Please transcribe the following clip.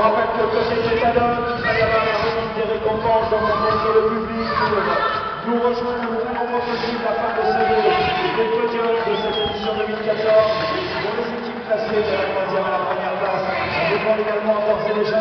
que c'était Talon, il va y avoir la remise des récompenses dans le monde le public. Nous rejoindre le plus nombreux possible la fin de ces les podiums de cette édition 2014 pour les équipes classées de la troisième à la première place. On vous demande également d'ores et déjà